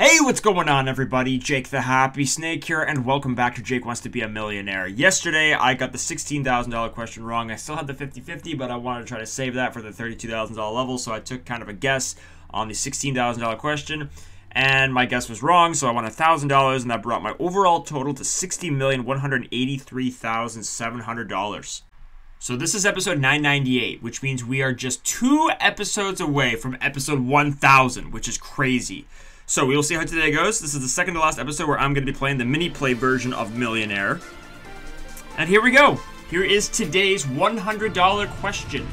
Hey, what's going on, everybody? Jake the Happy Snake here, and welcome back to Jake Wants to Be a Millionaire. Yesterday, I got the $16,000 question wrong. I still had the 50 50, but I wanted to try to save that for the $32,000 level, so I took kind of a guess on the $16,000 question, and my guess was wrong, so I won $1,000, and that brought my overall total to $60,183,700. So this is episode 998, which means we are just two episodes away from episode 1000, which is crazy. So we will see how today goes. This is the second to last episode where I'm going to be playing the mini play version of Millionaire. And here we go. Here is today's $100 question.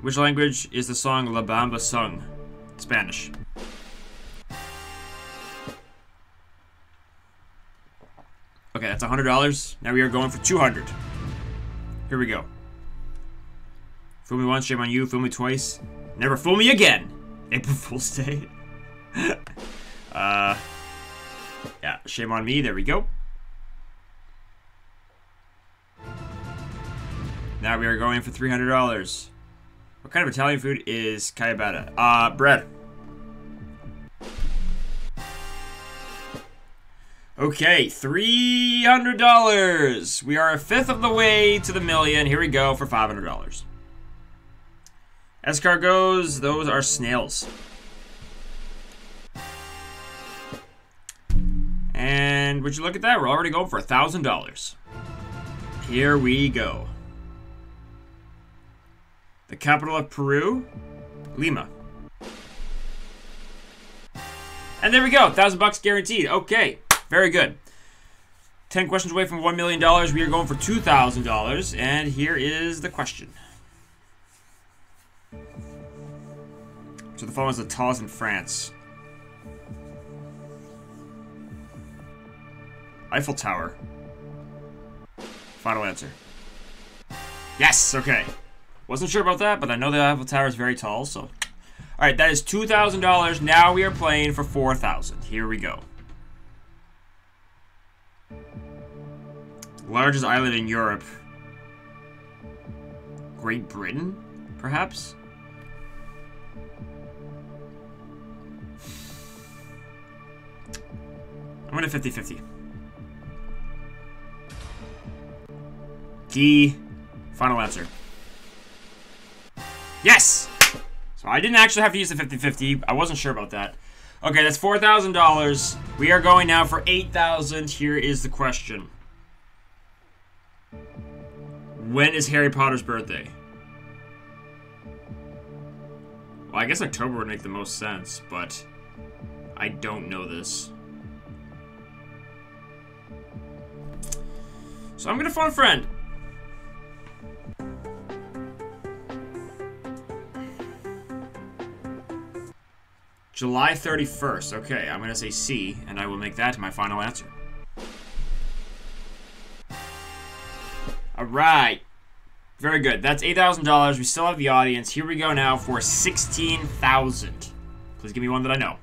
Which language is the song La Bamba sung? Spanish. Okay, that's $100. Now we are going for 200 Here we go. Fool me once, shame on you. Fool me twice. Never fool me again. April Fool's Day. uh, yeah, shame on me. There we go. Now we are going for $300. What kind of Italian food is ciabatta? Uh, bread. Okay, $300. We are a fifth of the way to the million. Here we go for $500. Escargots, those are snails. Would you look at that? We're already going for a $1,000. Here we go. The capital of Peru? Lima. And there we go. 1000 bucks guaranteed. Okay. Very good. 10 questions away from $1 million. We are going for $2,000. And here is the question. So the phone is the tallest in France. Eiffel Tower. Final answer. Yes, okay. Wasn't sure about that, but I know the Eiffel Tower is very tall, so. Alright, that is $2,000. Now we are playing for 4000 Here we go. Largest island in Europe. Great Britain, perhaps? I'm gonna 50-50. D. Final answer. Yes! So I didn't actually have to use the 50-50. I wasn't sure about that. Okay, that's $4,000. We are going now for 8000 Here is the question. When is Harry Potter's birthday? Well, I guess October would make the most sense, but I don't know this. So I'm gonna phone a friend. July 31st. Okay, I'm going to say C, and I will make that my final answer. All right. Very good. That's $8,000. We still have the audience. Here we go now for 16000 Please give me one that I know.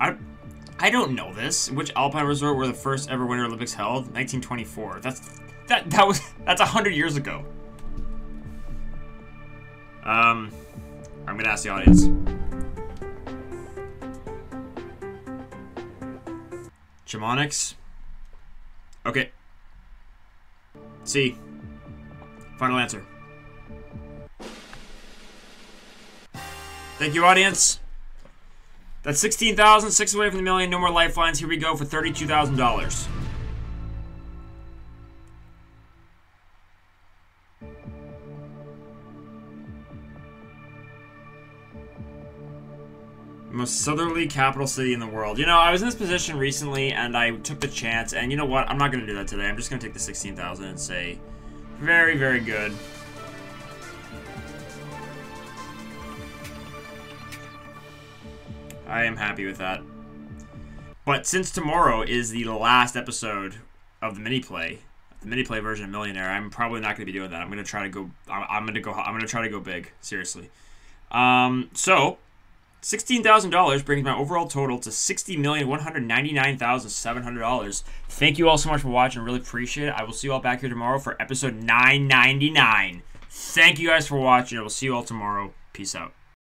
I, I don't know this. Which Alpine resort were the first ever Winter Olympics held? 1924. That's that that was that's a hundred years ago. Um, I'm gonna ask the audience. Chamonix. Okay. C. Final answer. Thank you, audience. That's 16,000, six away from the million, no more lifelines. Here we go for $32,000. Most southerly capital city in the world. You know, I was in this position recently, and I took the chance, and you know what? I'm not going to do that today. I'm just going to take the 16,000 and say, very, very good. I am happy with that. But since tomorrow is the last episode of the mini play, the mini play version of Millionaire, I'm probably not going to be doing that. I'm going to try to go. I'm going to go. I'm going to try to go big. Seriously. Um, so $16,000 brings my overall total to $60,199,700. Thank you all so much for watching. I really appreciate it. I will see you all back here tomorrow for episode 999. Thank you guys for watching. I will see you all tomorrow. Peace out.